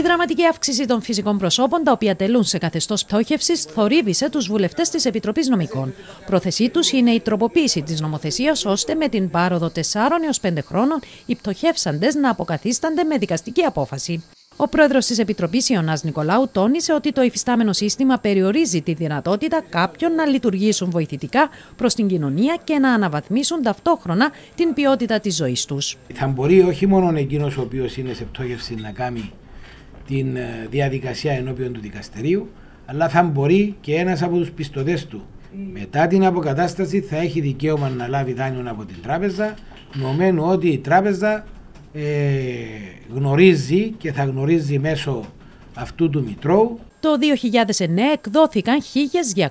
δραματική αύξηση των φυσικών προσώπων, τα οποία τελούν σε καθεστώς πτώχευσης, θορύβησε τους βουλευτές της Επιτροπής Νομικών. Πρόθεσή τους είναι η τροποποίηση της νομοθεσίας, ώστε με την πάροδο 4 έως 5 χρόνων οι πτωχεύσαντες να αποκαθίστανται με δικαστική απόφαση. Ο πρόεδρος της Επιτροπής, Ιωνάς Νικολάου, τόνισε ότι το υφιστάμενο σύστημα περιορίζει τη δυνατότητα κάποιων να λειτουργήσουν βοηθητικά προς την κοινωνία και να αναβαθμίσουν ταυτόχρονα την ποιότητα της ζωής τους. Θα μπορεί όχι μόνο εκείνος ο οποίος είναι σε πτώχευση να κάνει την ε, διαδικασία ενώπιον του δικαστηρίου, αλλά θα μπορεί και ένας από τους πιστωτές του μετά την αποκατάσταση θα έχει δικαίωμα να λάβει δάνειο από την τράπεζα, νομένου ότι η τράπεζα ε, γνωρίζει και θα γνωρίζει μέσω αυτού του Μητρώου. Το 2009 εκδόθηκαν 1.200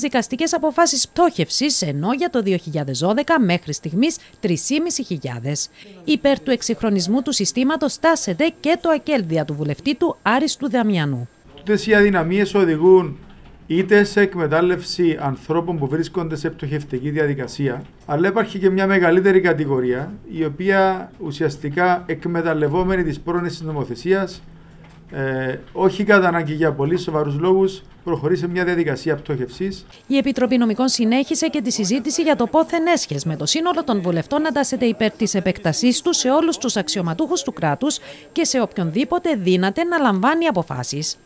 δικαστικές αποφάσεις πτώχευσης, ενώ για το 2012 μέχρι στιγμής 3.500. Υπέρ του εξυγχρονισμού του συστήματος τάσεται και το ακέλδια του βουλευτή του Άριστου Δαμιανού. Τούτες οι αδυναμίες οδηγούν είτε σε εκμετάλλευση ανθρώπων που βρίσκονται σε πτωχευτική διαδικασία, αλλά υπάρχει και μια μεγαλύτερη κατηγορία, η οποία ουσιαστικά εκμεταλλευόμενη τις πρόνοιες της νομοθεσίας, ε, όχι κατά ανάγκη για πολύ σοβαρούς λόγους, προχωρεί σε μια διαδικασία πτώχευσης. Η Επιτροπή Νομικών συνέχισε και τη συζήτηση για το πόθεν έσχε με το σύνολο των βουλευτών να τάσεται υπέρ της επέκτασής τους σε όλους τους αξιωματούχους του κράτους και σε οποιονδήποτε δύναται να λαμβάνει αποφάσεις.